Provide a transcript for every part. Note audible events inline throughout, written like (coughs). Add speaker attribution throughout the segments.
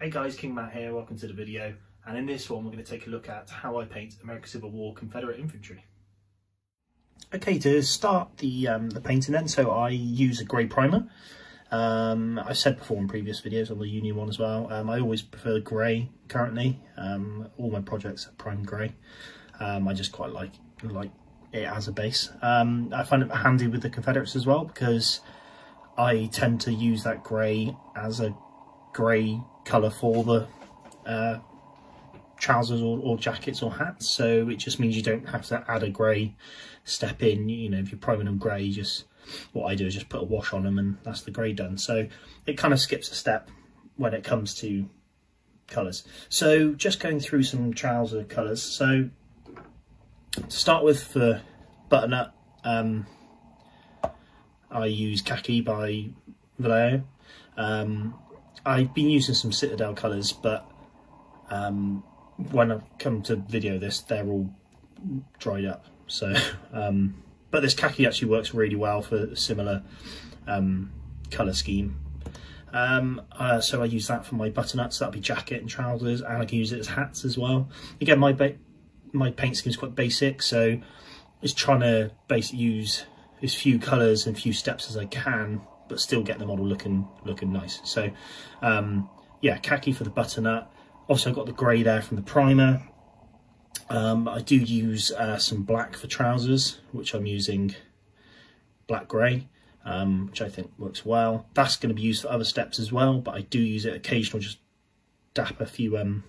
Speaker 1: Hey guys, King Matt here, welcome to the video. And in this one, we're going to take a look at how I paint American Civil War Confederate infantry. Okay, to start the um, the painting then, so I use a grey primer. Um, I've said before in previous videos on the Union one as well, um, I always prefer grey currently. Um, all my projects are prime grey. Um, I just quite like like it as a base. Um, I find it handy with the Confederates as well because I tend to use that grey as a grey colour for the uh, trousers or, or, jackets or hats. So it just means you don't have to add a grey step in. You know if you're priming them grey just what I do is just put a wash on them and that's the grey done. So it kind of skips a step when it comes to colours. So just going through some trouser colours. So to start with for butternut um, I use khaki by Vallejo. Um, I've been using some Citadel colours, but um, when I come to video this, they're all dried up. So, (laughs) um, but this khaki actually works really well for a similar um, colour scheme. Um, uh, so I use that for my butternuts. That'll be jacket and trousers, and I can use it as hats as well. Again, my my paint scheme is quite basic, so it's trying to basically use as few colours and few steps as I can but still get the model looking looking nice. So um, yeah, khaki for the butternut. Also got the grey there from the primer. Um, I do use uh, some black for trousers, which I'm using black grey, um, which I think works well. That's going to be used for other steps as well, but I do use it occasionally, just dap a few um,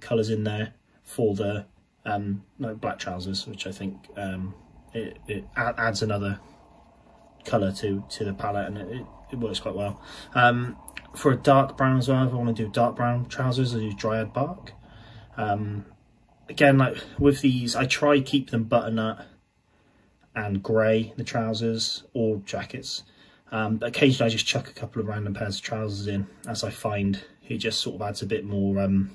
Speaker 1: colours in there for the um, no, black trousers, which I think um, it, it adds another colour to to the palette and it, it works quite well. Um, for a dark brown as well, if I want to do dark brown trousers, I use Dryad Bark. Um, again, like with these, I try keep them butternut and grey, the trousers or jackets. Um, occasionally I just chuck a couple of random pairs of trousers in as I find it just sort of adds a bit more um,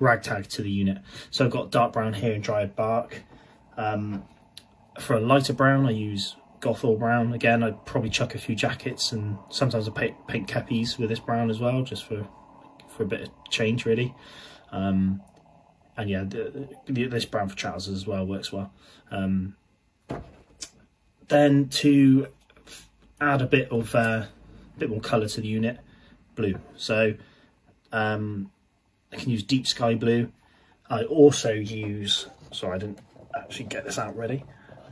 Speaker 1: ragtag to the unit. So I've got dark brown here and Dryad Bark. Um, for a lighter brown, I use Gorthor brown. Again, I'd probably chuck a few jackets and sometimes I paint, paint with this brown as well, just for for a bit of change really. Um, and yeah, the, the, this brown for trousers as well works well. Um, then to add a bit of uh, a bit more colour to the unit, blue. So um, I can use deep sky blue. I also use, sorry I didn't actually get this out ready.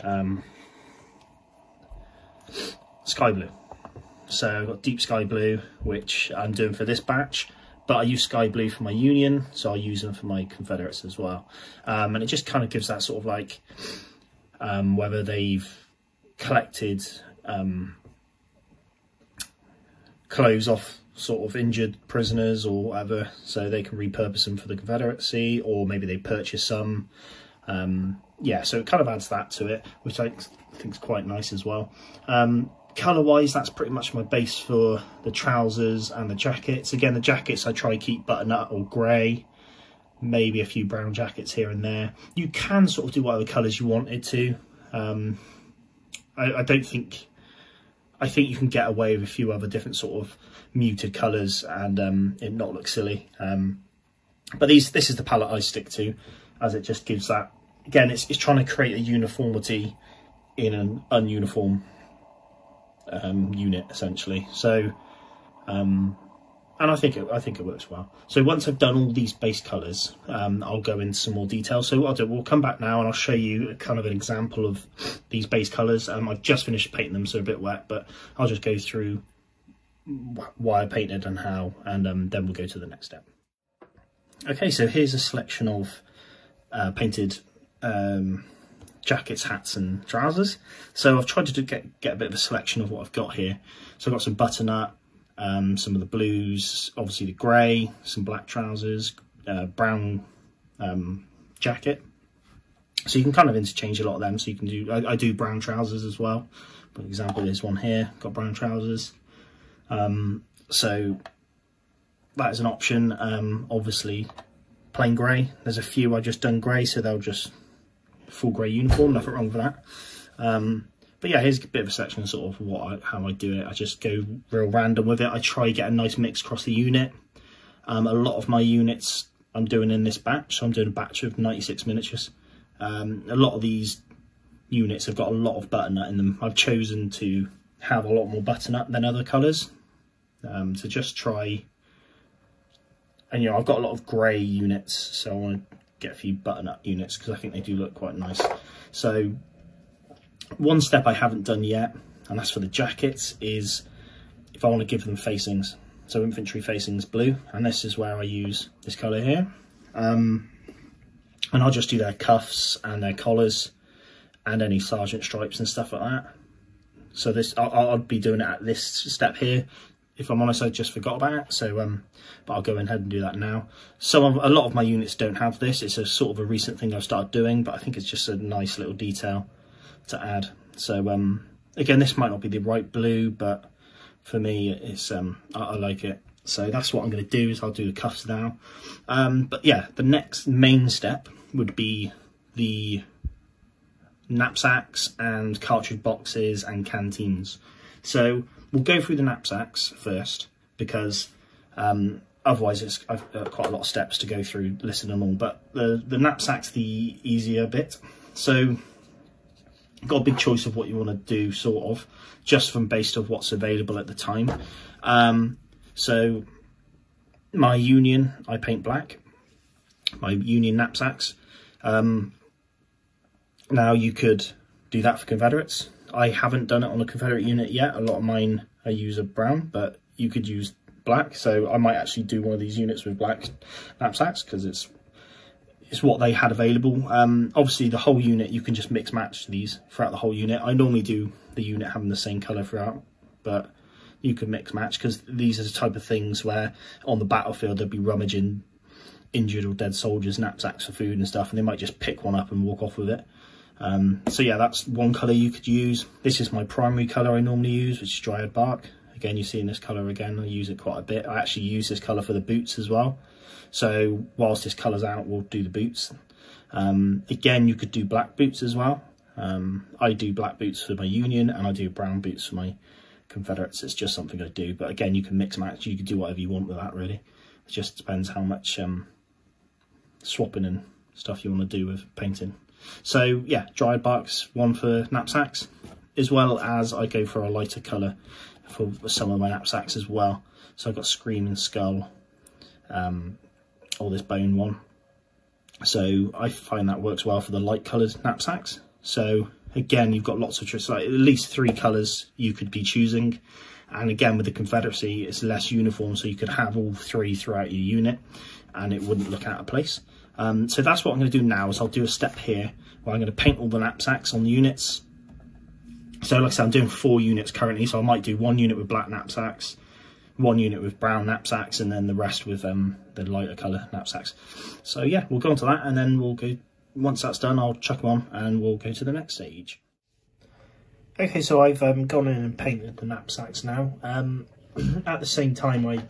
Speaker 1: Um, sky blue. So I've got deep sky blue, which I'm doing for this batch, but I use sky blue for my Union, so I use them for my Confederates as well. Um, and it just kind of gives that sort of like, um, whether they've collected um, clothes off sort of injured prisoners or whatever, so they can repurpose them for the Confederacy, or maybe they purchase some. Um, yeah, so it kind of adds that to it, which I think is quite nice as well. Um, colour wise that's pretty much my base for the trousers and the jackets. Again the jackets i try to keep butternut or grey. Maybe a few brown jackets here and there. You can sort of do whatever colours you wanted to. Um, I, I, don't think i think you can get away with a few other different sort of muted colours and um, it not look silly. Um, but these this is the palette i stick to as it just gives that again it's, it's trying to create a uniformity in an ununiform um, unit essentially. So, um, and I think it, I think it works well. So once I've done all these base colours, um, I'll go into some more detail. So I'll do, we'll come back now and I'll show you kind of an example of these base colours. Um, I've just finished painting them, so a bit wet, but I'll just go through why I painted and how, and um, then we'll go to the next step. Okay, so here's a selection of uh, painted um, jackets, hats and trousers. So I've tried to get, get a bit of a selection of what I've got here. So I've got some butternut, um, some of the blues, obviously the grey, some black trousers, uh, brown um, jacket. So you can kind of interchange a lot of them. So you can do, I, I do brown trousers as well. For example, there's one here, got brown trousers. Um, so that is an option. Um, obviously, plain grey. There's a few I just done grey, so they'll just full grey uniform, nothing wrong with that. Um, but yeah, here's a bit of a section of sort of what I, how I do it. I just go real random with it. I try get a nice mix across the unit. Um, a lot of my units I'm doing in this batch, so I'm doing a batch of 96 miniatures. Um, a lot of these units have got a lot of butternut in them. I've chosen to have a lot more butternut than other colours um, to just try. And you know, I've got a lot of grey units, so I want to get a few butternut units because I think they do look quite nice. So one step I haven't done yet, and that's for the jackets, is if I want to give them facings. So infantry facings blue, and this is where I use this colour here. Um, and I'll just do their cuffs and their collars and any sergeant stripes and stuff like that. So this, I'll, I'll be doing it at this step here. If I'm honest, I just forgot about it. So, um, but I'll go ahead and do that now. Some of, a lot of my units don't have this. It's a sort of a recent thing I've started doing, but I think it's just a nice little detail to add. So, um, again, this might not be the right blue, but for me, it's um, I, I like it. So that's what I'm going to do is I'll do the cuffs now. Um, but yeah, the next main step would be the knapsacks and cartridge boxes and canteens. So we'll go through the knapsacks first because um, otherwise it's got quite a lot of steps to go through listing them all. But the, the knapsack's the easier bit. So got a big choice of what you want to do sort of just from based of what's available at the time. Um, so my Union, I paint black. My Union knapsacks. Um, now you could do that for Confederates. I haven't done it on a Confederate unit yet. A lot of mine I use a brown, but you could use black. So I might actually do one of these units with black knapsacks because it's it's what they had available. Um, obviously, the whole unit, you can just mix match these throughout the whole unit. I normally do the unit having the same colour throughout, but you can mix match because these are the type of things where on the battlefield they'd be rummaging injured or dead soldiers knapsacks for food and stuff and they might just pick one up and walk off with it um, so yeah that's one color you could use this is my primary color i normally use which is dryad bark again you see in this color again i use it quite a bit i actually use this color for the boots as well so whilst this color's out we'll do the boots um, again you could do black boots as well um, i do black boots for my union and i do brown boots for my Confederates. It's just something I do. But again, you can mix match. You can do whatever you want with that, really. It just depends how much um, swapping and stuff you want to do with painting. So, yeah, dryad barks, one for knapsacks, as well as I go for a lighter colour for some of my knapsacks as well. So I've got Screaming Skull, um, or this bone one. So I find that works well for the light coloured knapsacks. So again, you've got lots of choices, like at least three colours you could be choosing. And again, with the Confederacy, it's less uniform, so you could have all three throughout your unit and it wouldn't look out of place. Um, so that's what I'm going to do now is I'll do a step here where I'm going to paint all the knapsacks on the units. So like I said, I'm doing four units currently, so I might do one unit with black knapsacks, one unit with brown knapsacks, and then the rest with um, the lighter colour knapsacks. So yeah, we'll go on to that and then we'll go once that's done, I'll chuck them on and we'll go to the next stage. Okay, so I've um, gone in and painted the knapsacks now. Um, (clears throat) at the same time, I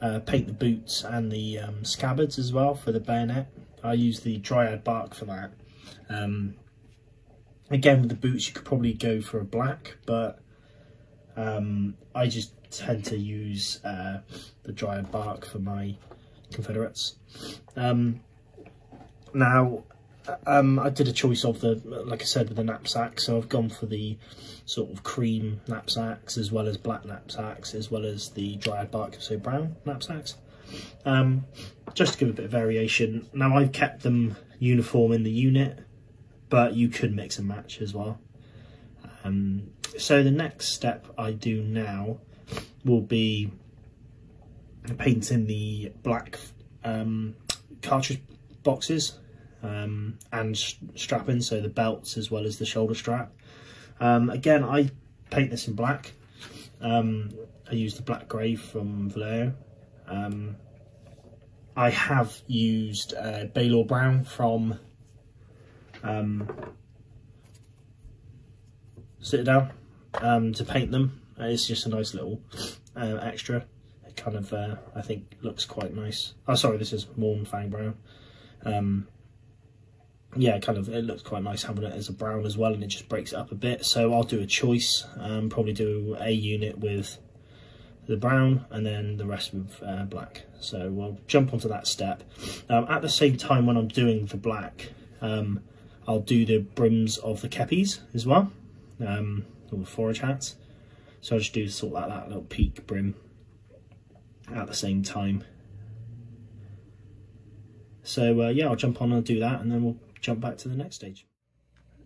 Speaker 1: uh, paint the boots and the um, scabbards as well for the bayonet. I use the dryad bark for that. Um, again, with the boots, you could probably go for a black, but um, I just tend to use uh, the dryad bark for my Confederates. Um, now, um, I did a choice of the, like I said, with the knapsack. So I've gone for the sort of cream knapsacks as well as black knapsacks, as well as the dryad bark, so brown knapsacks. Um, just to give a bit of variation. Now I've kept them uniform in the unit, but you could mix and match as well. Um, so the next step I do now will be painting the black um, cartridge boxes um, and strapping, so the belts as well as the shoulder strap. Um, again, I paint this in black. Um, I use the black grey from Vallejo. Um, I have used uh, Balor Brown from um, Citadel um, to paint them. Uh, it's just a nice little uh, extra. It kind of, uh, I think, looks quite nice. Oh, sorry, this is Mournfang Brown. Um, yeah, kind of, it looks quite nice having it as a brown as well, and it just breaks it up a bit. So I'll do a choice, um, probably do a unit with the brown and then the rest with uh, black. So we'll jump onto that step. Um, at the same time when I'm doing the black, um, I'll do the brims of the kepis as well, um, or the forage hats. So I'll just do sort of like that little peak brim at the same time. So uh, yeah, I'll jump on and do that and then we'll jump back to the next stage.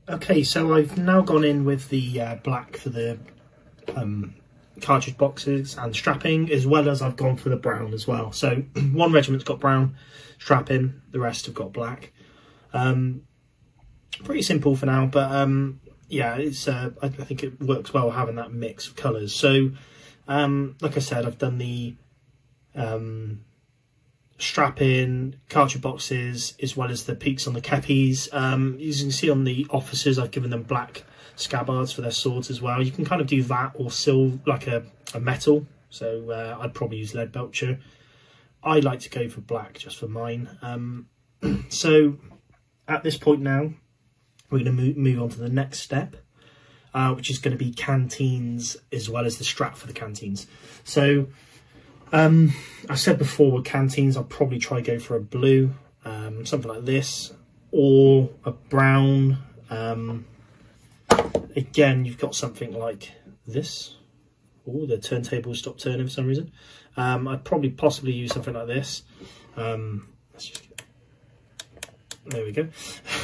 Speaker 1: Okay, so I've now gone in with the uh, black for the um, cartridge boxes and strapping, as well as I've gone for the brown as well. So (clears throat) one regiment's got brown strapping, the rest have got black. Um, pretty simple for now, but um, yeah, it's uh, I, I, think it works well having that mix of colours. So, um, like I said, I've done the um, strapping, cartridge boxes, as well as the peaks on the kepis. Um, as you can see on the officers, I've given them black scabbards for their swords as well. You can kind of do that or silver, like a, a metal. So uh, I'd probably use Leadbelcher. I like to go for black just for mine. Um, (clears throat) so at this point now, we're going to move, move on to the next step, uh, which is going to be canteens as well as the strap for the canteens. So um, I said before with canteens, I'll probably try go for a blue, um, something like this, or a brown. Um, again, you've got something like this. Oh, the turntable stopped turning for some reason. Um, I'd probably possibly use something like this. Um, just there we go.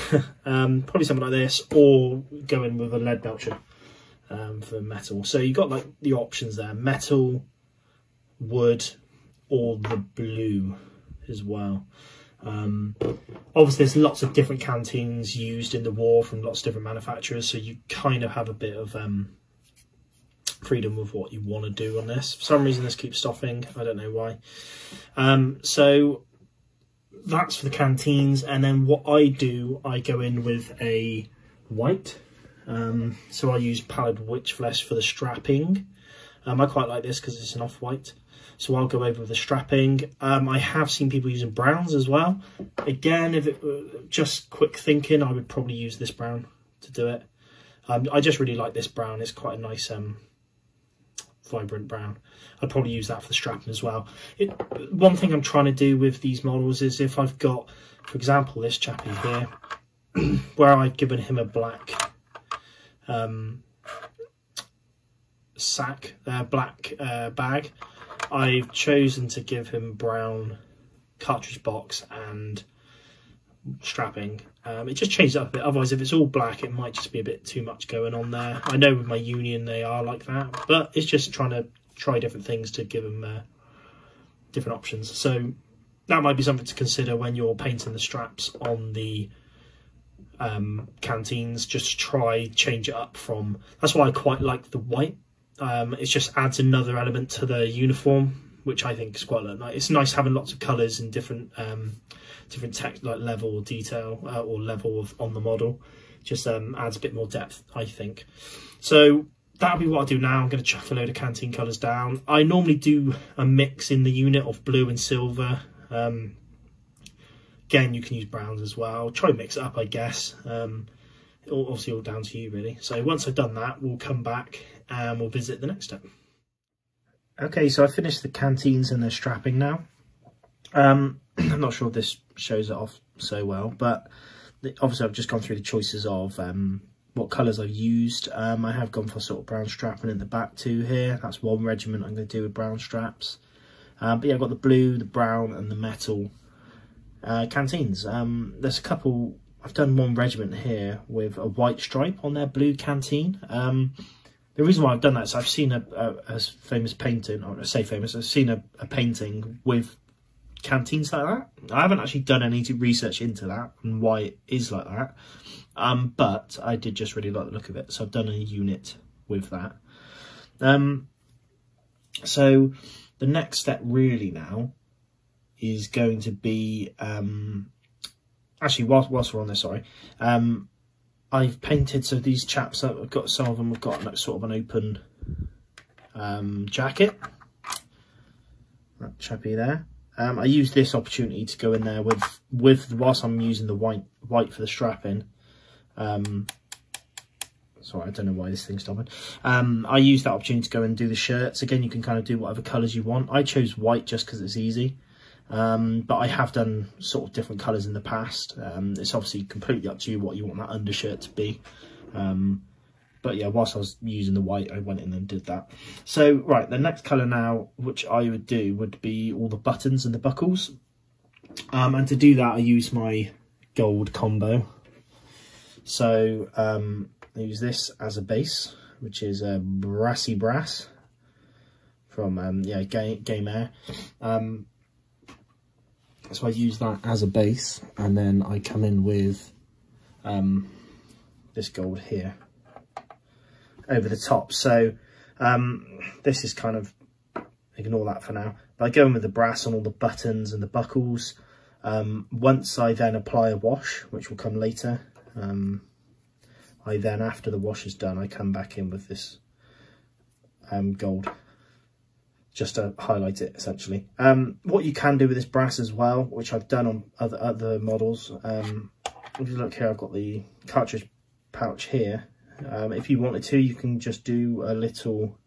Speaker 1: (laughs) um, probably something like this, or go in with a Leadbelcher um, for metal. So you've got like the options there: metal, wood, or the blue as well. Um, obviously, there's lots of different canteens used in the war from lots of different manufacturers, so you kind of have a bit of um, freedom with what you want to do on this. For some reason, this keeps stopping. I don't know why. Um, so that's for the canteens. And then what I do, I go in with a white. Um, so I use pallid wych flesh for the strapping. Um, I quite like this because it's an off-white. So I'll go over with the strapping. Um, I have seen people using browns as well. Again, if it were just quick thinking, I would probably use this brown to do it. Um, I just really like this brown. It's quite a nice um, vibrant brown. I'd probably use that for the strapping as well. It, one thing I'm trying to do with these models is if I've got, for example, this chappy here, (coughs) where I've given him a black um, sack, uh, black uh, bag, I've chosen to give him brown cartridge box and strapping. Um, it just changes up a bit. Otherwise, if it's all black, it might just be a bit too much going on there. I know with my Union they are like that, but it's just trying to try different things to give them uh, different options. So that might be something to consider when you're painting the straps on the um, canteens. Just try change it up from. That's why I quite like the white. Um, it just adds another element to the uniform which I think is quite nice. It's nice having lots of colours and different um, different tech like level or detail uh, or level of on the model. Just um, adds a bit more depth, I think. So that'll be what I do now. I'm going to chuck a load of canteen colours down. I normally do a mix in the unit of blue and silver. Um, again, you can use browns as well. Try and mix it up, I guess. Um, obviously all down to you, really. So once I've done that, we'll come back and we'll visit the next step. Okay, so I finished the canteens and the strapping now. Um, (clears throat) I'm not sure if this shows it off so well, but obviously I've just gone through the choices of um, what colours I've used. Um, I have gone for sort of brown strapping in the back too here. That's one regiment I'm going to do with brown straps. Um, but yeah, I've got the blue, the brown and the metal uh, canteens. Um, there's a couple, I've done one regiment here with a white stripe on their blue canteen. Um, the reason why I've done that is I've seen a, a, a famous painting, or I say famous, I've seen a, a, painting with canteens like that. I haven't actually done any research into that and why it is like that, um, but I did just really like the look of it, so I've done a unit with that. Um, so the next step really now is going to be, um, actually whilst, whilst we're on this, sorry, um, I've painted, so these chaps, I've got some of them have got like sort of an open um, jacket. That chappy there. Um, I use this opportunity to go in there with, with whilst I'm using the white white for the strapping. Um, Sorry, I don't know why this thing's stopping. Um, I use that opportunity to go and do the shirts. Again, you can kind of do whatever colours you want. I chose white just because it's easy. Um, but I have done sort of different colours in the past. Um, it's obviously completely up to you what you want that undershirt to be. Um, but yeah, whilst I was using the white, I went in and did that. So, right, the next colour now, which I would do, would be all the buttons and the buckles. Um, and to do that, I use my gold combo. So, um, I use this as a base, which is a Brassy Brass from, um, yeah, Game, Game Air. So I use that as a base and then I come in with um, this gold here over the top. So um, this is kind of, ignore that for now. But I go in with the brass on all the buttons and the buckles. Um, once I then apply a wash, which will come later, um, I then, after the wash is done, I come back in with this um, gold just to highlight it essentially. Um, what you can do with this brass as well, which I've done on other other models. Um, if you look here, I've got the cartridge pouch here. Um, if you wanted to, you can just do a little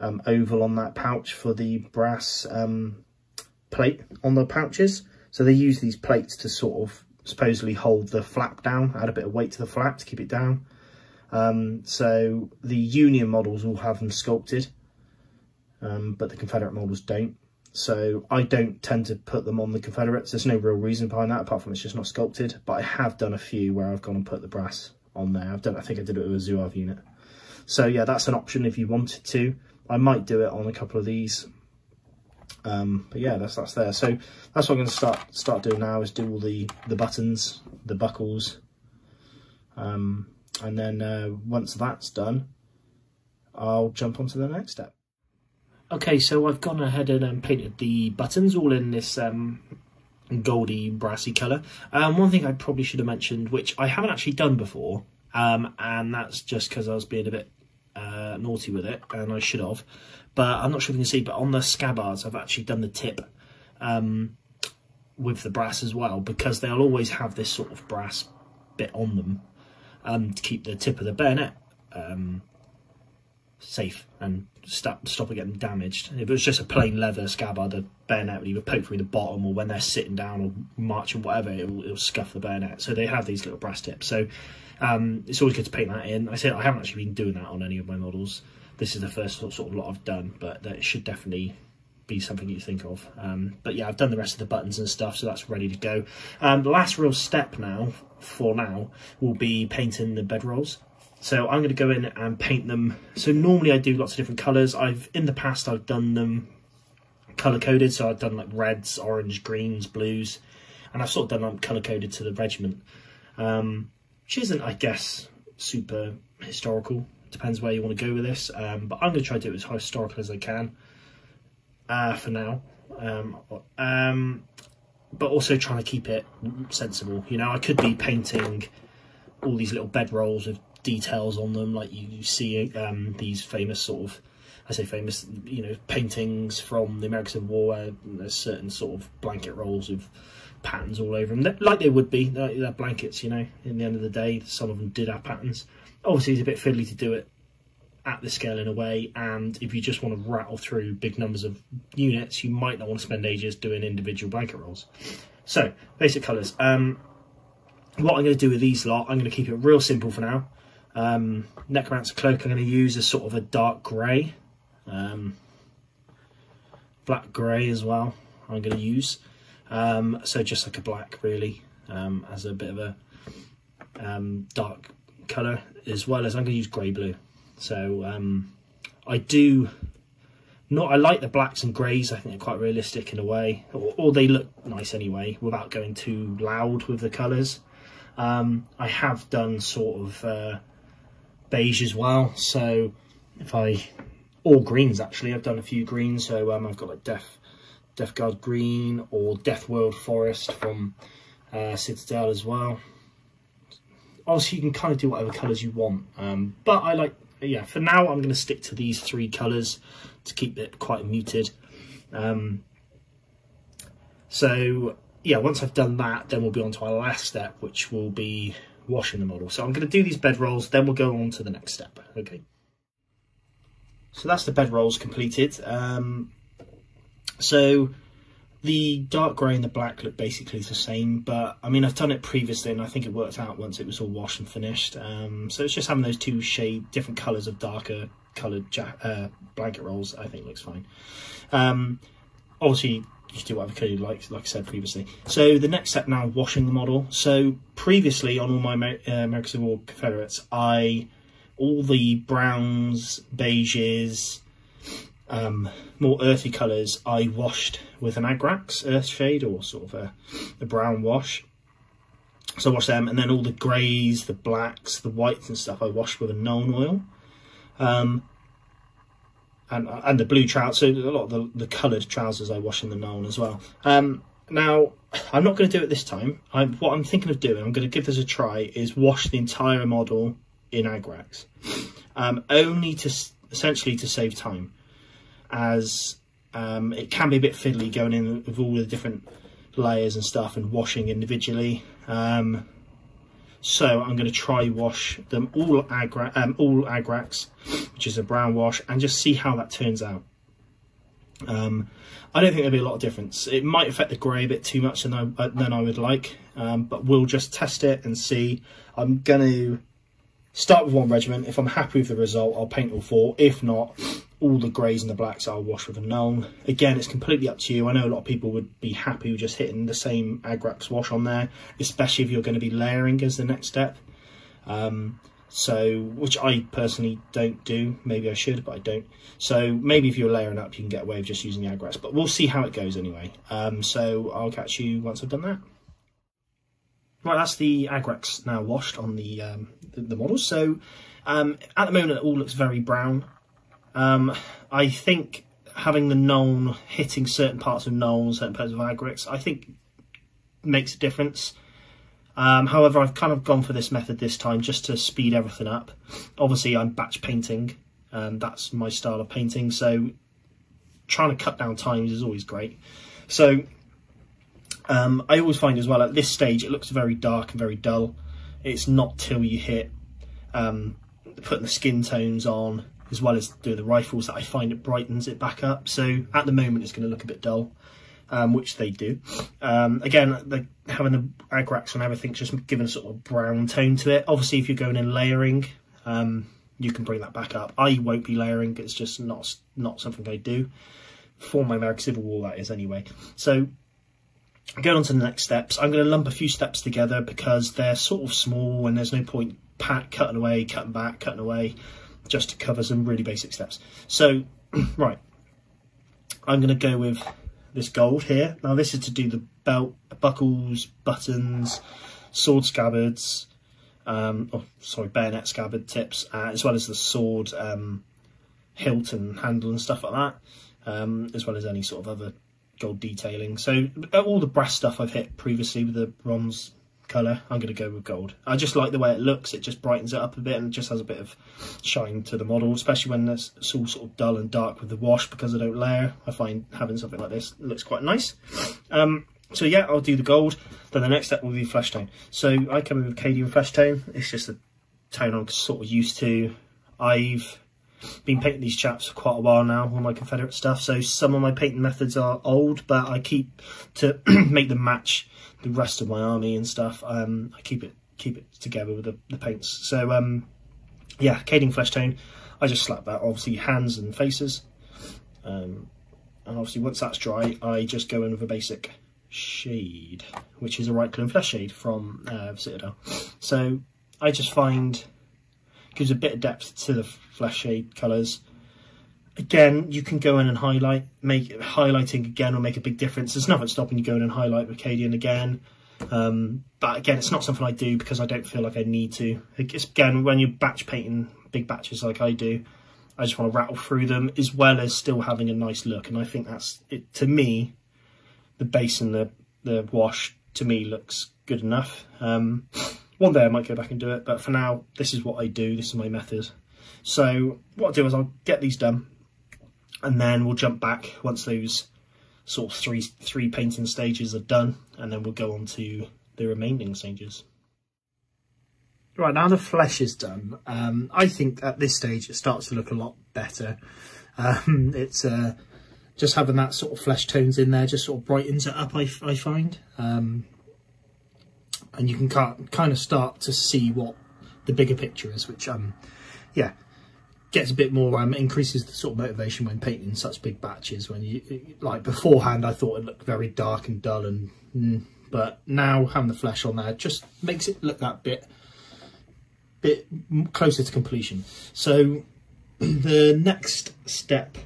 Speaker 1: um, oval on that pouch for the brass um, plate on the pouches. So they use these plates to sort of supposedly hold the flap down, add a bit of weight to the flap to keep it down. Um, so the Union models will have them sculpted um, but the Confederate models don't. So I don't tend to put them on the Confederates. There's no real reason behind that, apart from it's just not sculpted. But I have done a few where I've gone and put the brass on there. I've done. I think I did it with a Zouave unit. So yeah, that's an option if you wanted to. I might do it on a couple of these. Um, but yeah, that's that's there. So that's what I'm going to start start doing now is do all the the buttons, the buckles, um, and then uh, once that's done, I'll jump on to the next step. Okay, so I've gone ahead and um, painted the buttons all in this um, goldy brassy colour. Um, one thing I probably should have mentioned, which I haven't actually done before, um, and that's just because I was being a bit uh, naughty with it, and I should have. But I'm not sure if you can see, but on the scabbards, I've actually done the tip um, with the brass as well, because they'll always have this sort of brass bit on them um, to keep the tip of the bayonet safe and stop stop it getting damaged. If it was just a plain leather scabbard, the bayonet would either poke through the bottom or when they're sitting down or marching, whatever, it'll, it'll scuff the bayonet. So they have these little brass tips. So um, it's always good to paint that in. I said I haven't actually been doing that on any of my models. This is the first sort of lot I've done, but that should definitely be something you think of. Um, but yeah, I've done the rest of the buttons and stuff, so that's ready to go. Um, the last real step now, for now, will be painting the bedrolls. So I'm going to go in and paint them. So normally I do lots of different colours. I've In the past I've done them colour coded. So I've done like reds, orange, greens, blues. And I've sort of done them colour coded to the regiment. Um, which isn't, I guess, super historical. Depends where you want to go with this. Um, but I'm going to try to do it as historical as I can uh, for now. Um, um, but also trying to keep it sensible. You know, I could be painting all these little bed rolls with details on them, like you, you see um, these famous sort of, I say famous, you know, paintings from the American War where there's certain sort of blanket rolls with patterns all over them, like they would be, they're, they're blankets, you know, in the end of the day, some of them did have patterns. Obviously, it's a bit fiddly to do it at the scale in a way, and if you just want to rattle through big numbers of units, you might not want to spend ages doing individual blanket rolls. So, basic colours. Um, what I'm going to do with these lot, I'm going to keep it real simple for now. Um, Necromancer Cloak I'm going to use as sort of a dark grey. Um, black grey as well I'm going to use. Um, so just like a black really um, as a bit of a um, dark colour as well as I'm going to use grey blue. So um, I do not I like the blacks and greys I think they're quite realistic in a way or, or they look nice anyway without going too loud with the colours. I have done sort of uh, beige as well. So if I, all greens actually, I've done a few greens. So um, I've got like Death, Death Guard Green or Death World Forest from uh, Citadel as well. Obviously you can kind of do whatever colours you want. Um, but I like, yeah, for now I'm going to stick to these three colours to keep it quite muted. Um, so yeah, once I've done that, then we'll be on to our last step, which will be washing the model. So I'm going to do these bed rolls, then we'll go on to the next step. Okay. So that's the bed rolls completed. Um, so the dark grey and the black look basically the same, but I mean, I've done it previously and I think it worked out once it was all washed and finished. Um, so it's just having those two shade, different colours of darker coloured uh, blanket rolls, I think looks fine. Um, obviously, you can do whatever colour you like, like I said previously. So the next step now, washing the model. So previously on all my Amer uh, American Civil War Confederates, I, all the browns, beiges, um, more earthy colours, I washed with an Agrax Earthshade or sort of a, a brown wash. So I washed them, and then all the greys, the blacks, the whites and stuff I washed with a Nuln oil. Um, and, and the blue trousers, a lot of the, the coloured trousers I wash in the Nuln as well. Um, now, (sighs) I'm not going to do it this time. I, what I'm thinking of doing, I'm going to give this a try, is wash the entire model in Agrax. Um, only to essentially to save time as um, it can be a bit fiddly going in with all the different layers and stuff and washing individually. Um, so I'm going to try wash them all, Agra um, all Agrax, which is a brown wash, and just see how that turns out. Um, I don't think there'll be a lot of difference. It might affect the grey a bit too much than I, uh, than I would like, um, but we'll just test it and see. I'm going to start with one regiment. If I'm happy with the result, I'll paint all four. If not, all the greys and the blacks I'll wash with a Nuln. Again, it's completely up to you. I know a lot of people would be happy with just hitting the same Agrax wash on there, especially if you're going to be layering as the next step. Um, so, which I personally don't do. Maybe I should, but I don't. So maybe if you're layering up, you can get away with just using the Agrax, but we'll see how it goes anyway. Um, so I'll catch you once I've done that. Right, that's the Agrax now washed on the, um, the, the model. So um, at the moment, it all looks very brown. Um, I think having the Nuln hitting certain parts of Nuln, certain parts of Agrax, I think makes a difference. Um, however, I've kind of gone for this method this time just to speed everything up. Obviously, I'm batch painting, and that's my style of painting, so trying to cut down times is always great. So um, I always find as well at this stage it looks very dark and very dull. It's not till you hit um, putting the skin tones on as well as doing the rifles that I find it brightens it back up. So at the moment it's going to look a bit dull, um, which they do. Um, again, the, having the agrax and everything's just giving a sort of brown tone to it. Obviously, if you're going in layering, um, you can bring that back up. I won't be layering; it's just not not something I do for my American Civil War. That is anyway. So going on to the next steps, I'm going to lump a few steps together because they're sort of small and there's no point pat cutting away, cutting back, cutting away just to cover some really basic steps. So, (clears throat) right, I'm going to go with this gold here. Now this is to do the belt, buckles, buttons, sword scabbards, um, oh, sorry, bayonet scabbard tips, uh, as well as the sword um, hilt and handle and stuff like that, um, as well as any sort of other gold detailing. So all the brass stuff I've hit previously with the bronze colour. I'm going to go with gold. I just like the way it looks. It just brightens it up a bit and just has a bit of shine to the model, especially when it's, all sort of dull and dark with the wash because I don't layer. I find having something like this looks quite nice. Um, so yeah, I'll do the gold. Then the next step will be flesh tone. So I come in with Cadian flesh tone. It's just a tone I'm sort of used to. I've been painting these chaps for quite a while now, all my Confederate stuff. So some of my painting methods are old, but I keep to (clears throat) make them match the rest of my army and stuff. Um, I keep it keep it together with the, the paints. So um, yeah, Cadian flesh tone. I just slap that obviously hands and faces. Um, and obviously once that's dry, I just go in with a basic shade, which is a Reikland flesh shade from uh, Citadel. So I just find gives a bit of depth to the flesh shade colours. Again, you can go in and highlight, make highlighting again will make a big difference. There's nothing stopping you going and highlight with again. Um, but again, it's not something I do because I don't feel like I need to. It's, again, when you're batch painting big batches like I do, I just want to rattle through them as well as still having a nice look. And I think that's, it, to me, the base and the, the wash, to me, looks good enough. Um, one day I might go back and do it, but for now, this is what I do. This is my method. So what I'll do is I'll get these done and then we'll jump back once those sort of three three painting stages are done and then we'll go on to the remaining stages. Right, now the flesh is done, um, I think at this stage it starts to look a lot better. Um, it's uh, just having that sort of flesh tones in there just sort of brightens it up, I, I find. Um, and you can kind of start to see what the bigger picture is, which, um, yeah, gets a bit more, um, increases the sort of motivation when painting such big batches. When you, like beforehand, I thought it looked very dark and dull and, mm, but now having the flesh on there just makes it look that bit, bit closer to completion. So (clears throat) the next step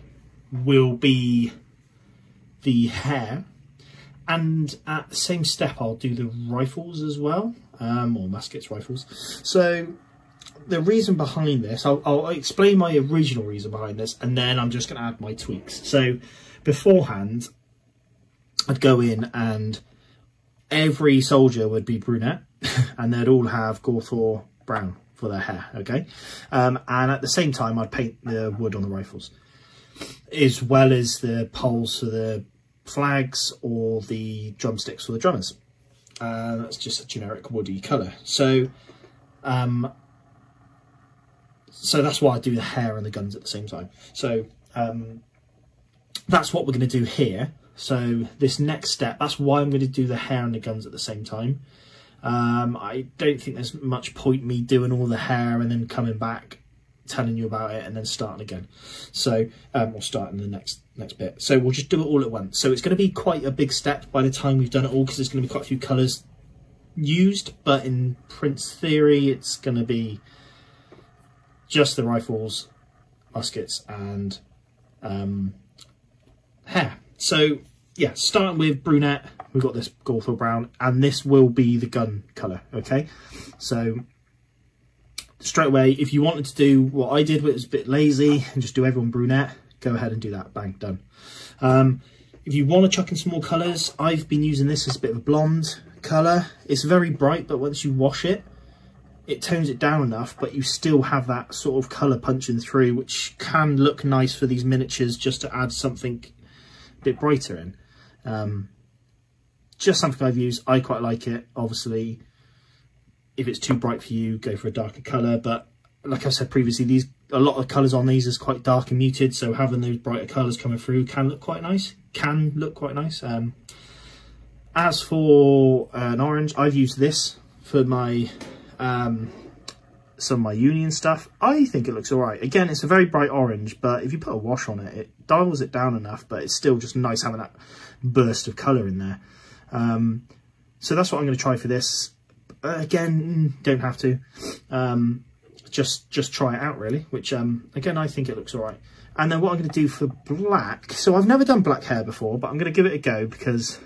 Speaker 1: will be the hair and at the same step I'll do the rifles as well um, or muskets rifles. So the reason behind this I'll, I'll, explain my original reason behind this and then I'm just going to add my tweaks. So beforehand I'd go in and every soldier would be brunette (laughs) and they'd all have Gorthor brown for their hair okay? Um, and at the same time I'd paint the wood on the rifles as well as the poles for the flags or the drumsticks for the drummers. Uh, that's just a generic woody colour. So, um, so that's why I do the hair and the guns at the same time. So um, that's what we're going to do here. So this next step, that's why I'm going to do the hair and the guns at the same time. Um, I don't think there's much point me doing all the hair and then coming back telling you about it and then starting again. So um, we'll start in the next next bit. So we'll just do it all at once. So it's going to be quite a big step by the time we've done it all because there's going to be quite a few colours used. But in Prince Theory, it's going to be just the rifles, muskets and um, hair. So yeah, starting with brunette, we've got this Gorthor brown and this will be the gun colour, okay? So straight away, if you wanted to do what I did, which was a bit lazy and just do everyone brunette, go ahead and do that. Bang, done. Um, if you want to chuck in some more colours, I've been using this as a bit of a blonde colour. It's very bright, but once you wash it, it tones it down enough, but you still have that sort of colour punching through, which can look nice for these miniatures just to add something a bit brighter in. Um, just something I've used. I quite like it. Obviously, if it's too bright for you, go for a darker colour. But like I said previously, these a lot of colours on these is quite dark and muted, so having those brighter colours coming through can look quite nice. Can look quite nice. Um, as for an orange, I've used this for my um, some of my union stuff. I think it looks all right. Again, it's a very bright orange, but if you put a wash on it, it dials it down enough, but it's still just nice having that burst of colour in there. Um, so that's what I'm going to try for this. Uh, again, don't have to. Um, just just try it out really, which um, again, I think it looks all right. And then what I'm going to do for black, so I've never done black hair before, but I'm going to give it a go because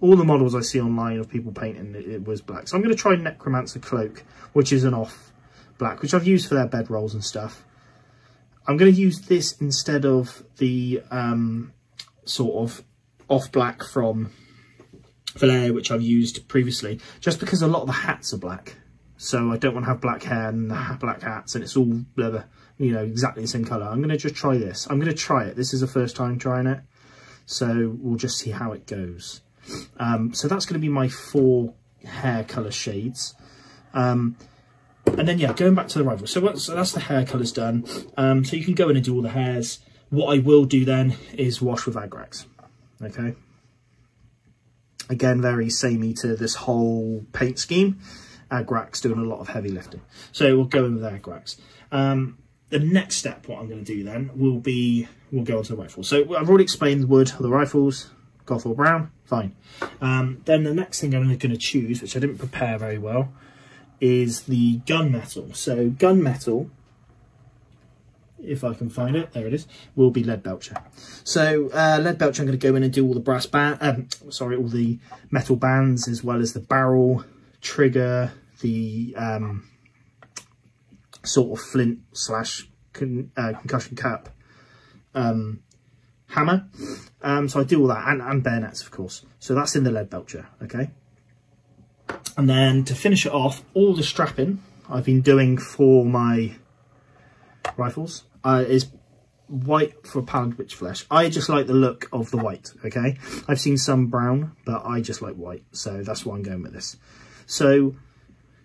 Speaker 1: all the models I see online of people painting it, it was black. So I'm going to try Necromancer Cloak, which is an off black, which I've used for their bed rolls and stuff. I'm going to use this instead of the um, sort of off black from Vallejo, which I've used previously, just because a lot of the hats are black. So I don't want to have black hair and black hats and it's all, blah, you know, exactly the same colour. I'm going to just try this. I'm going to try it. This is the first time trying it. So we'll just see how it goes. Um, so that's going to be my four hair colour shades. Um, and then, yeah, going back to the rival. So, so that's the hair colours done. Um, so you can go in and do all the hairs. What I will do then is wash with Agrax. Okay. Again, very samey to this whole paint scheme. Agrax doing a lot of heavy lifting. So we'll go in with Agrax. Um, the next step, what I'm going to do then, will be, we'll go on to the rifles. So I've already explained the wood, the rifles, Gorthor Brown, fine. Um, then the next thing I'm going to choose, which I didn't prepare very well, is the gunmetal. So gunmetal if I can find it, there it is, will be Leadbelcher. So uh, Leadbelcher, I'm going to go in and do all the brass band, um, sorry, all the metal bands as well as the barrel, trigger, the um, sort of flint slash con uh, concussion cap um, hammer. Um, so I do all that and, and bayonets, of course. So that's in the Leadbelcher, okay? And then to finish it off, all the strapping I've been doing for my rifles uh, is white for pallid wych flesh. I just like the look of the white, okay? I've seen some brown, but I just like white, so that's why I'm going with this. So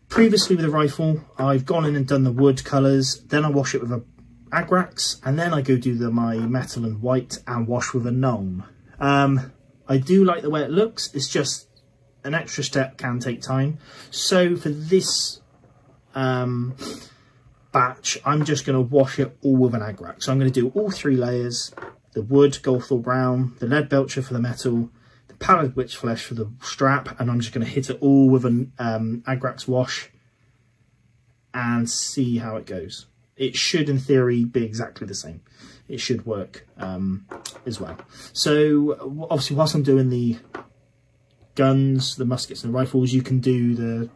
Speaker 1: previously with a rifle, I've gone in and done the wood colours, then I wash it with a Agrax, and then I go do the my metal and white and wash with a Nuln. Um, I do like the way it looks, it's just an extra step can take time. So for this um, batch, I'm just going to wash it all with an Agrax. So I'm going to do all three layers, the wood, Gorthor Brown, the Leadbelcher for the metal, the Pallid Wych Flesh for the strap, and I'm just going to hit it all with an um, Agrax wash and see how it goes. It should, in theory, be exactly the same. It should work um, as well. So, obviously, whilst I'm doing the guns, the muskets and the rifles, you can do the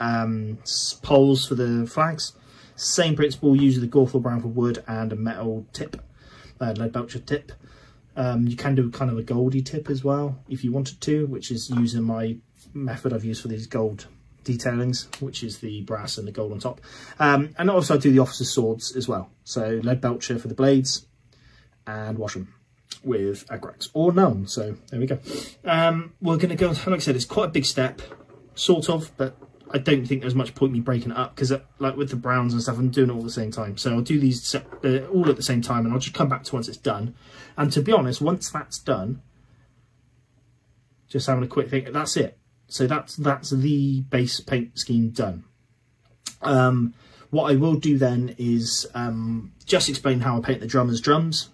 Speaker 1: um, poles for the flags. Same principle, use the Gorthor Brown for wood and a metal tip, uh, Leadbelcher tip. Um, you can do kind of a goldy tip as well if you wanted to, which is using my method I've used for these gold detailings, which is the brass and the gold on top. Um, and also I do the officer's swords as well. So Leadbelcher for the blades and wash them with Agrax or none. So there we go. Um, we're going to go, like I said, it's quite a big step, sort of, but I don't think there's much point me breaking it up because uh, like with the browns and stuff, I'm doing it all at the same time. So I'll do these uh, all at the same time and I'll just come back to once it's done. And to be honest, once that's done, just having a quick think, that's it. So that's that's the base paint scheme done. Um, what I will do then is um, just explain how I paint the drummers drums.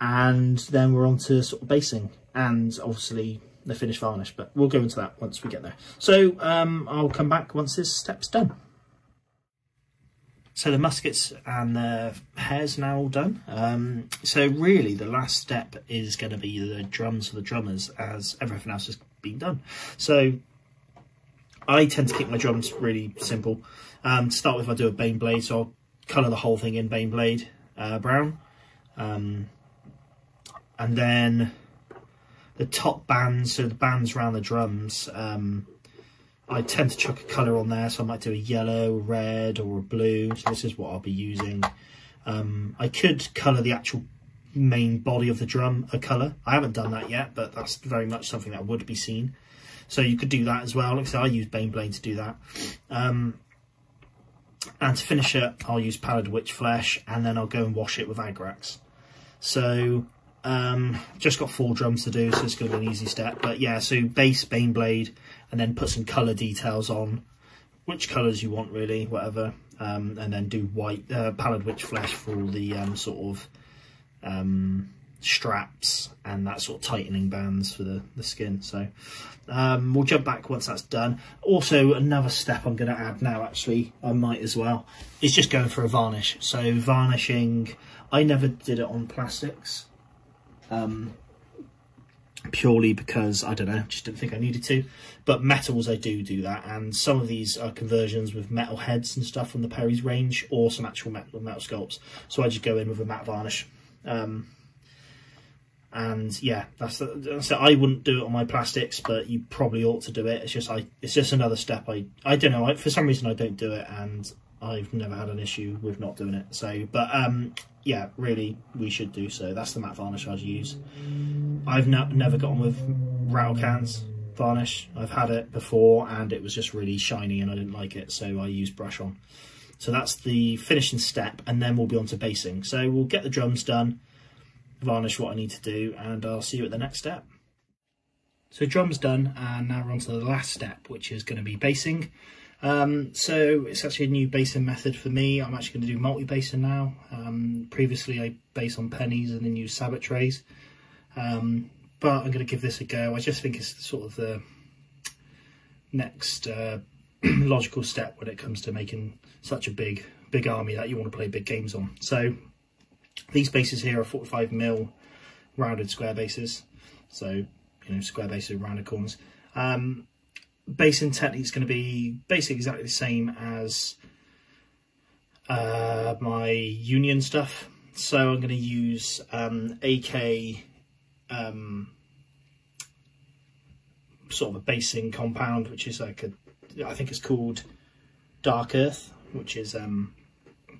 Speaker 1: And then we're on to sort of basing and obviously the finished varnish, but we'll go into that once we get there. So um, I'll come back once this step's done. So the muskets and the hairs now all done. Um, so really the last step is going to be the drums for the drummers as everything else has been done. So I tend to keep my drums really simple. Um, to start with I do a Baneblade, so I'll colour the whole thing in Baneblade uh, brown. Um, and then the top bands, so the bands around the drums, um, I tend to chuck a colour on there, so I might do a yellow, red, or a blue. So this is what I'll be using. Um, I could colour the actual main body of the drum a colour. I haven't done that yet, but that's very much something that would be seen. So you could do that as well. Like I said, I use Baneblade to do that. Um, and to finish it, I'll use Pallid Wych Flesh, and then I'll go and wash it with Agrax. So um, just got four drums to do, so it's going to be an easy step. But yeah, so base Baneblade, and then put some colour details on, which colours you want really, whatever. Um, and then do white uh, Pallid Wych Flesh for all the um, sort of um, straps and that sort of tightening bands for the, the skin. So um, we'll jump back once that's done. Also, another step I'm going to add now, actually, I might as well, is just going for a varnish. So varnishing, I never did it on plastics um, purely because, I don't know, just didn't think I needed to. But metals, I do do that, and some of these are conversions with metal heads and stuff from the Perry's range, or some actual metal, metal sculpts. So I just go in with a matte varnish. Um, and yeah, that's. I wouldn't do it on my plastics, but you probably ought to do it. It's just I, it's just another step. I, I don't know. I, for some reason, I don't do it, and I've never had an issue with not doing it. So, but um, yeah, really, we should do so. That's the matte varnish I'd use. I've no, never got on with rattle varnish. I've had it before and it was just really shiny and I didn't like it, so I used brush on. So that's the finishing step, and then we'll be on to basing. So we'll get the drums done, varnish what I need to do, and I'll see you at the next step. So drums done, and now we're on to the last step, which is going to be basing. Um, so it's actually a new basing method for me. I'm actually going to do multi-basing now. Um, previously I base on pennies and then use sabot trays. Um, but I'm going to give this a go. I just think it's sort of the next uh, (clears throat) logical step when it comes to making such a big big army that you want to play big games on. So these bases here are 45 mil rounded square bases. So, you know, square bases, rounded corners. Um, basing technique is going to be basically exactly the same as uh, my union stuff. So I'm going to use um, AK um, sort of a basing compound, which is like a, I think it's called Dark Earth, which is um,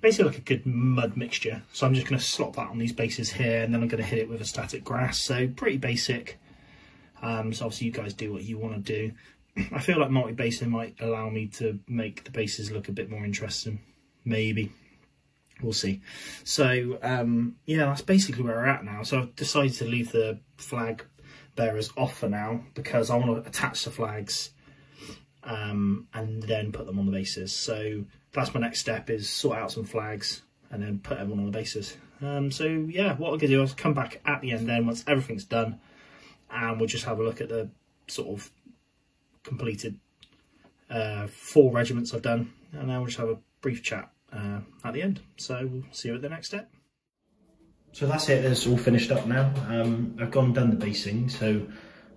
Speaker 1: basically like a good mud mixture. So I'm just going to slot that on these bases here, and then I'm going to hit it with a static grass. So pretty basic. Um, so obviously you guys do what you want to do I feel like multi-basing might allow me to make the bases look a bit more interesting. Maybe. We'll see. So, um, yeah, that's basically where we're at now. So I've decided to leave the flag bearers off for now because I want to attach the flags um, and then put them on the bases. So that's my next step is sort out some flags and then put everyone on the bases. Um, so yeah, what I'm going to do is come back at the end then once everything's done and we'll just have a look at the sort of completed uh, four regiments I've done and now we'll just have a brief chat uh, at the end. So we'll see you at the next step. So that's it, it's all finished up now. Um, I've gone and done the basing, so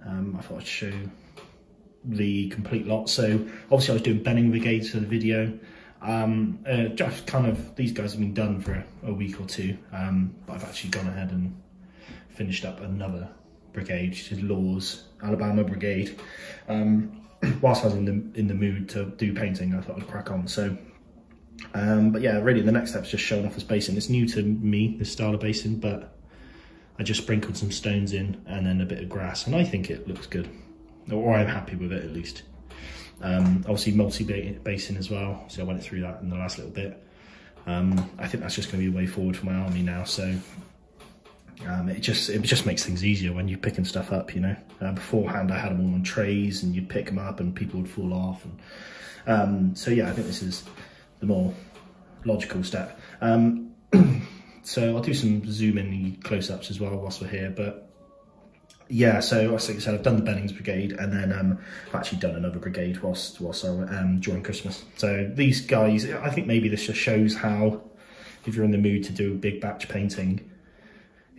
Speaker 1: um, I thought I'd show the complete lot. So obviously I was doing Benning Brigades for the video. Um, uh, just kind of, these guys have been done for a, a week or two, um, but I've actually gone ahead and finished up another brigade, which is Law's Alabama Brigade. Um, (clears throat) whilst I was in the in the mood to do painting, I thought I'd crack on. So, um, but yeah, really the next step is just showing off this basin. It's new to me, this style of basin, but I just sprinkled some stones in and then a bit of grass, and I think it looks good, or I'm happy with it at least. Um, obviously multi-basin as well, so I went through that in the last little bit. Um, I think that's just going to be the way forward for my army now, so um, it just it just makes things easier when you're picking stuff up, you know. Uh, beforehand, I had them all on trays, and you'd pick them up, and people would fall off. And um, so yeah, I think this is the more logical step. Um, (clears throat) so I'll do some zoom in close-ups as well whilst we're here, but yeah, so like I said, I've done the Bennings Brigade, and then um, I've actually done another brigade whilst whilst I um, during Christmas. So these guys, I think maybe this just shows how, if you're in the mood to do a big batch painting,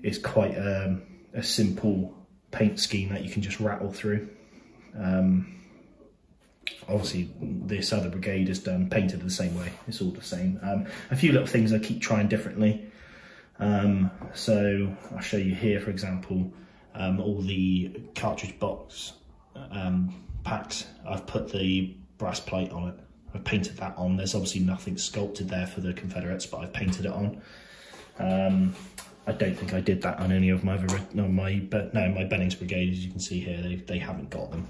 Speaker 1: it's quite um, a simple paint scheme that you can just rattle through. Um, obviously, this other brigade is done painted the same way. It's all the same. Um, a few little things I keep trying differently. Um, so I'll show you here, for example, um, all the cartridge box packs. I've put the brass plate on it. I've painted that on. There's obviously nothing sculpted there for the Confederates, but I've painted it on. Um, I don't think I did that on any of my other, no, my, but no, my Bennings Brigade, as you can see here, they, they haven't got them.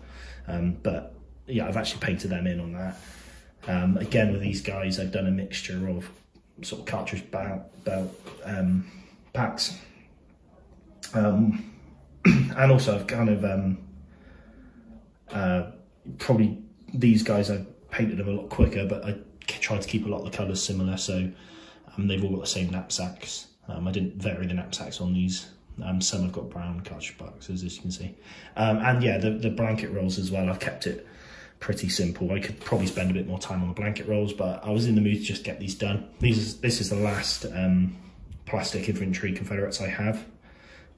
Speaker 1: Um, but yeah, I've actually painted them in on that. Um, again, with these guys, I've done a mixture of sort of cartridge belt, belt um, packs. Um, (clears throat) and also I've kind of, um, uh, probably these guys, I painted them a lot quicker, but I tried to keep a lot of the colours similar. So um, they've all got the same knapsacks. Um, I didn't vary the knapsacks on these. Um, some have got brown cartridge boxes, as you can see. Um, and yeah, the, the blanket rolls as well. I've kept it pretty simple. I could probably spend a bit more time on the blanket rolls, but I was in the mood to just get these done. These is, this is the last um, plastic infantry Confederates I have.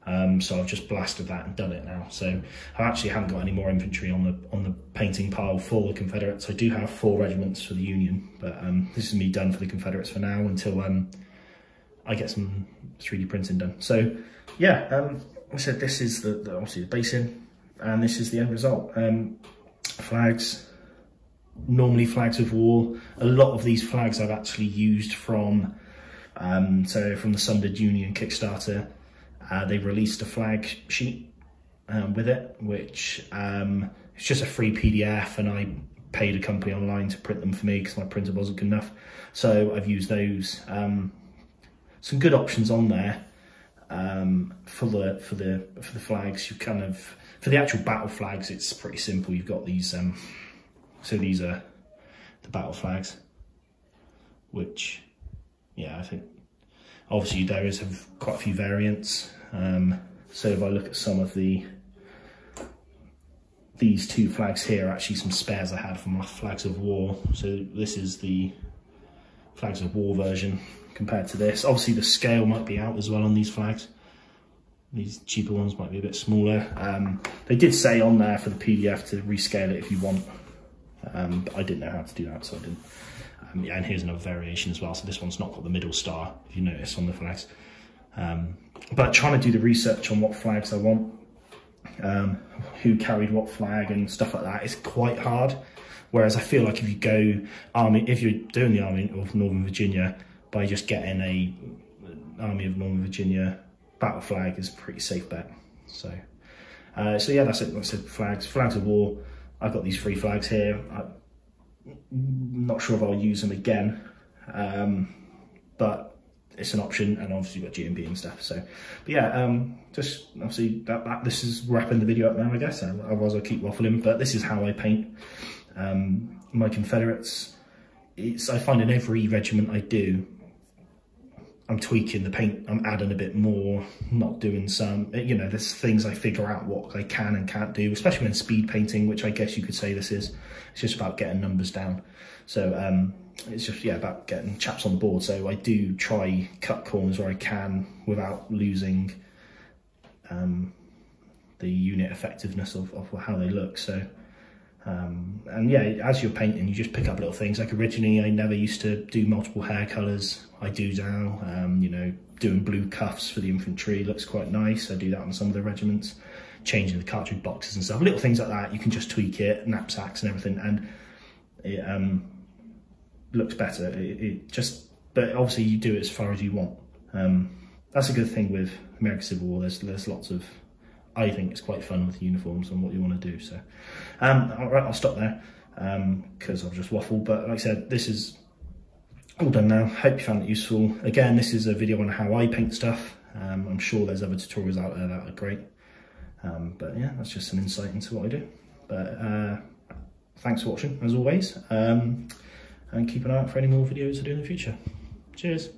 Speaker 1: Um, so I've just blasted that and done it now. So I actually haven't got any more infantry on the on the painting pile for the Confederates. I do have four regiments for the Union, but um, this is me done for the Confederates for now until um, I get some 3D printing done. So yeah, um, I said this is the, the, obviously the basin and this is the end result. Um, flags, normally flags of war. A lot of these flags I've actually used from, um, so from the Sundered Union Kickstarter, uh, they released a flag sheet um, with it, which um, it's just a free PDF and I paid a company online to print them for me because my printer wasn't good enough. So I've used those. Um, some good options on there um, for the for the for the flags. You kind of for the actual battle flags, it's pretty simple. You've got these. Um, so these are the battle flags, which yeah, I think obviously there is have quite a few variants. Um, so if I look at some of the these two flags here actually some spares I had from my flags of war. So this is the flags of war version compared to this. Obviously the scale might be out as well on these flags. These cheaper ones might be a bit smaller. Um, they did say on there for the PDF to rescale it if you want, um, but I didn't know how to do that, so I didn't. Um, and here's another variation as well. So this one's not got the middle star, if you notice on the flags. Um, but trying to do the research on what flags I want, um, who carried what flag and stuff like that is quite hard. Whereas I feel like if you go army, if you're doing the army of Northern Virginia, by just getting a Army of Northern Virginia battle flag is a pretty safe bet. So, uh, so yeah, that's it. Like I said, flags, flags of war. I've got these three flags here. I'm not sure if I'll use them again, um, but it's an option and obviously got GMB and stuff. So, but yeah, um, just obviously that, that, this is wrapping the video up now, I guess. Otherwise I'll keep waffling, but this is how I paint um, my Confederates. It's, I find in every regiment I do, I'm tweaking the paint, I'm adding a bit more, not doing some, you know, there's things I figure out what I can and can't do, especially when speed painting, which I guess you could say this is. It's just about getting numbers down. So um, it's just, yeah, about getting chaps on the board. So I do try cut corners where I can without losing um, the unit effectiveness of, of how they look. So um, and yeah, as you're painting, you just pick up little things. Like originally, I never used to do multiple hair colours. I do now. Um, you know, doing blue cuffs for the infantry looks quite nice. I do that on some of the regiments. Changing the cartridge boxes and stuff. Little things like that. You can just tweak it, knapsacks and everything, and it um, looks better. It, it, just, but obviously you do it as far as you want. Um, that's a good thing with American Civil War. There's there's lots of I think it's quite fun with uniforms and what you want to do. So, um, all right, I'll stop there because um, I've just waffled. But like I said, this is all done now. Hope you found it useful. Again, this is a video on how I paint stuff. Um, I'm sure there's other tutorials out there that are great. Um, but yeah, that's just some insight into what I do. But uh, thanks for watching, as always. Um, and keep an eye out for any more videos I do in the future. Cheers.